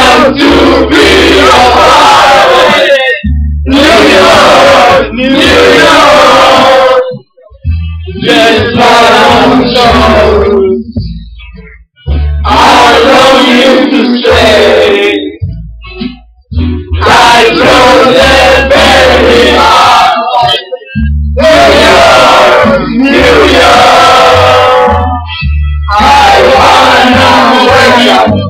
Want to be New York, New York. Just long shows. I you to. I very. New York, New York. I wanna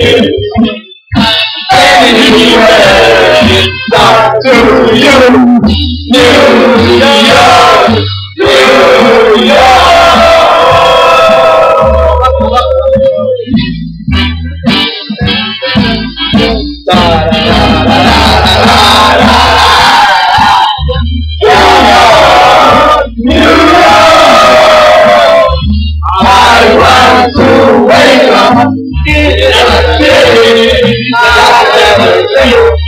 it. Anywhere, up to you. New York, New York. Never seen.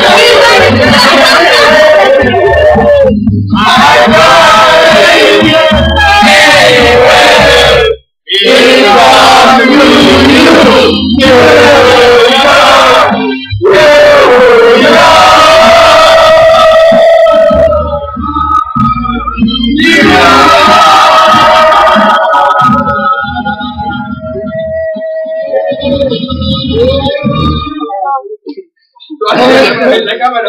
la cámara.